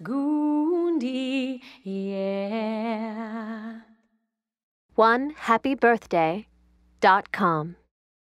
Rudy, yeah. One happy birthday dot com.